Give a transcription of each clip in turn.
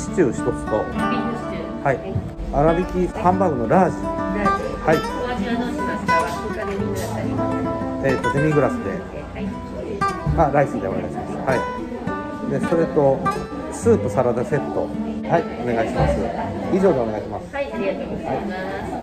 シチュー一つと。はい粗挽きハンバーグのラージ。はい。えっ、とデミグラスではい。あライスでお願いしますはいでそれとスープサラダセットはいお願いします以上でお願いしますはい、ありがとうございます。はい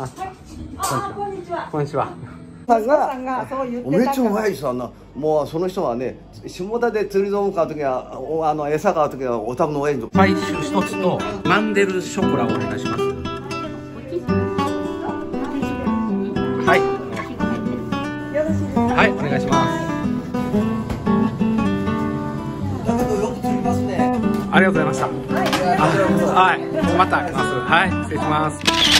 あ、こんにちは。こんにちは。さんがおめっちゃうまい人なもうその人はね下田で釣り丼買う時はおあの餌買う時はお宅の親にパイシュ一つとマンデルショコラをお願いします。はい。はいお願いします。だけどよく釣りますね。ありがとうございました。はい。また来ます。はい失礼します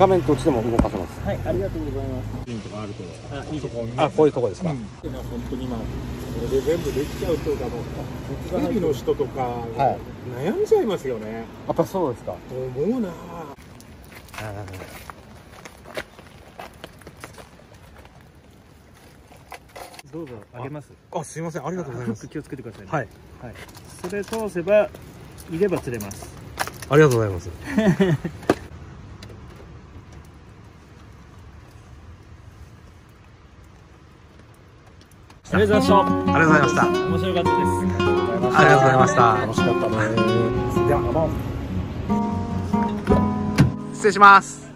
画面どっちでも動かせますはい、ありがとうございます。ピンとかあると。あ、いいとこあこういうとこですか、うん、本当に今、これで全部できちゃうとかも、テレビの人とか、悩んじゃいますよね。やっぱそうですか思うなどうぞ、あげます？あすいませんありがとうございます気をつけてください、ね。はいはい。それ通せば、いれば釣れます。ありがとうございます りがとうございました。ありがとうございました面白かったです。ありがとうございました楽しかったね。では、どうも。失礼します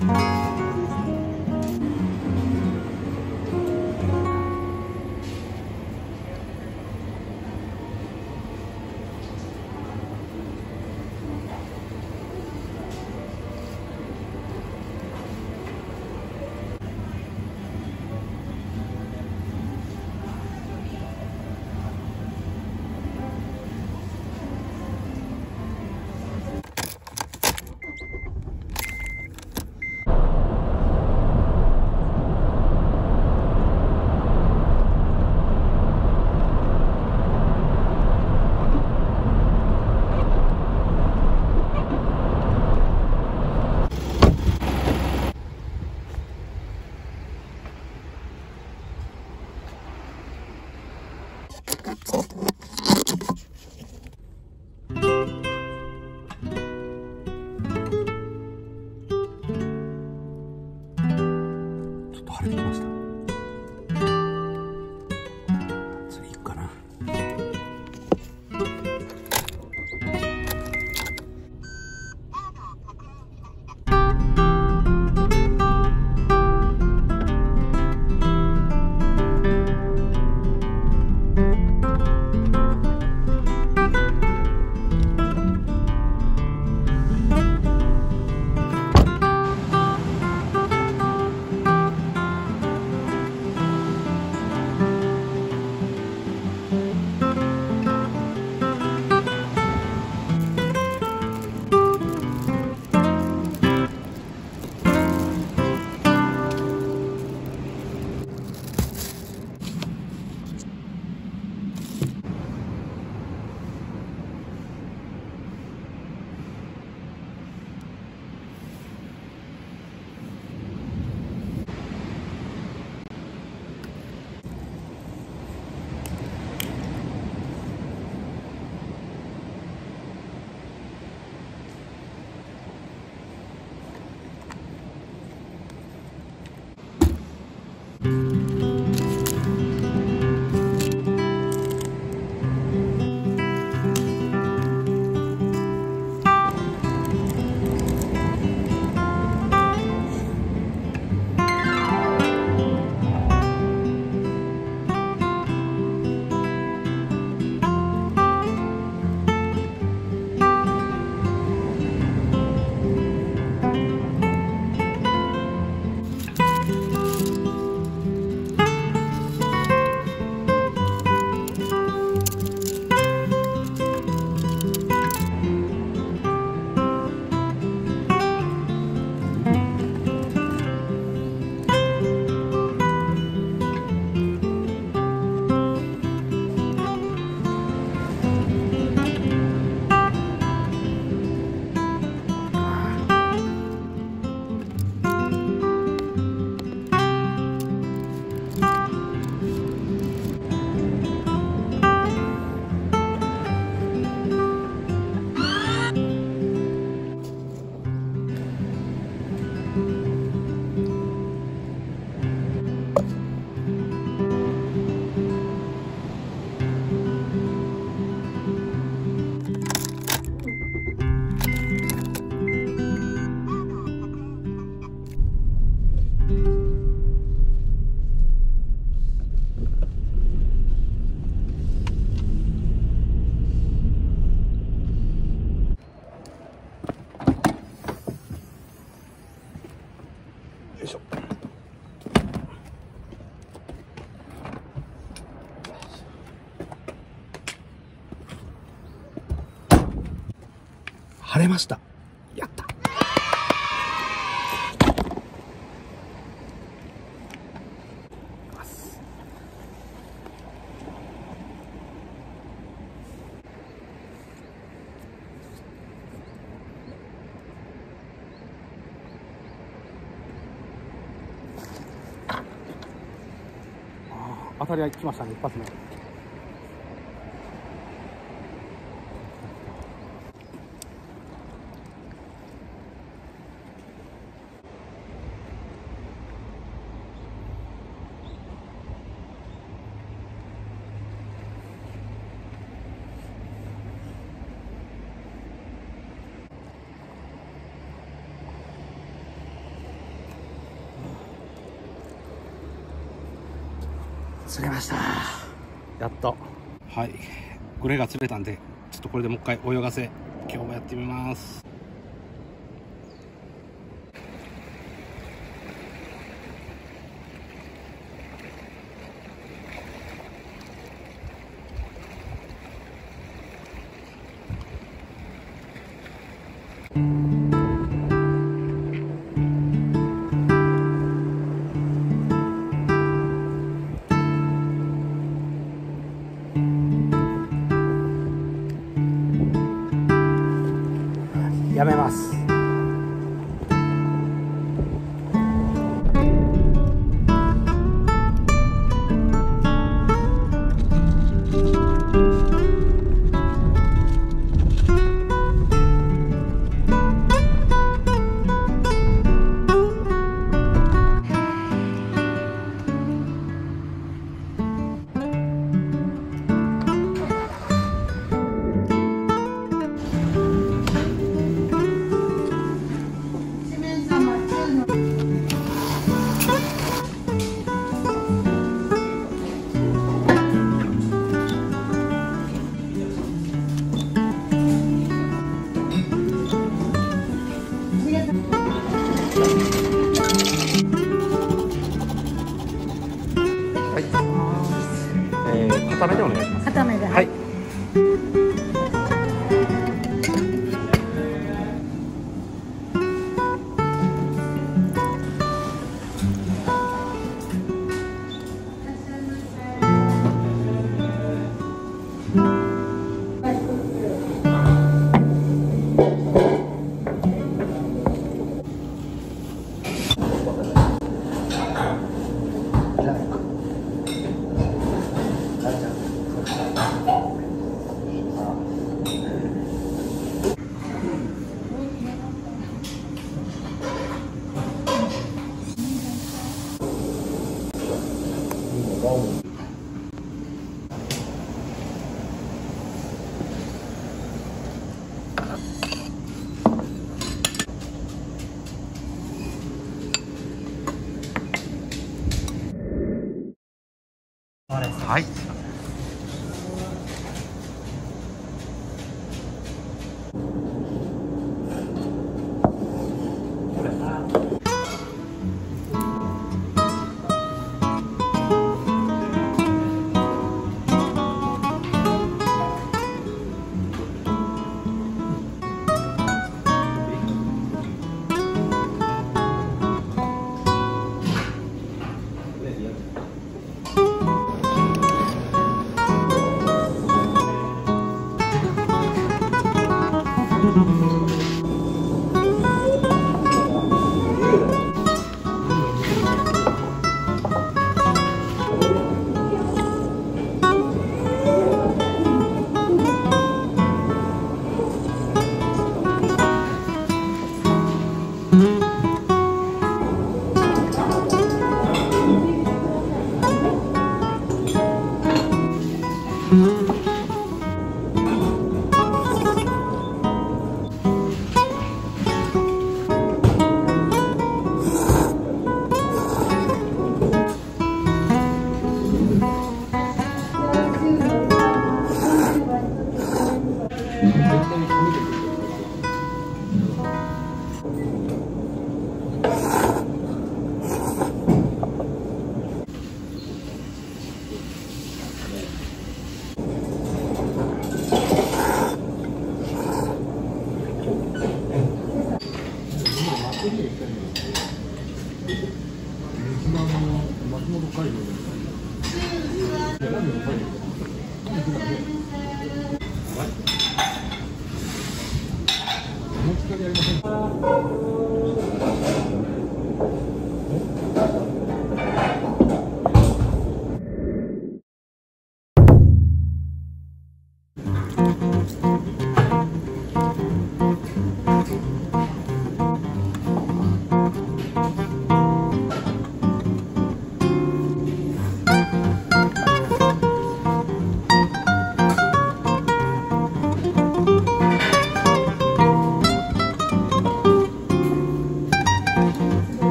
ち した。やった。当たりは来ましたね一発目釣れましたやっとはいグレーが釣れたんでちょっとこれでもう一回泳がせ今日もやってみます。はい。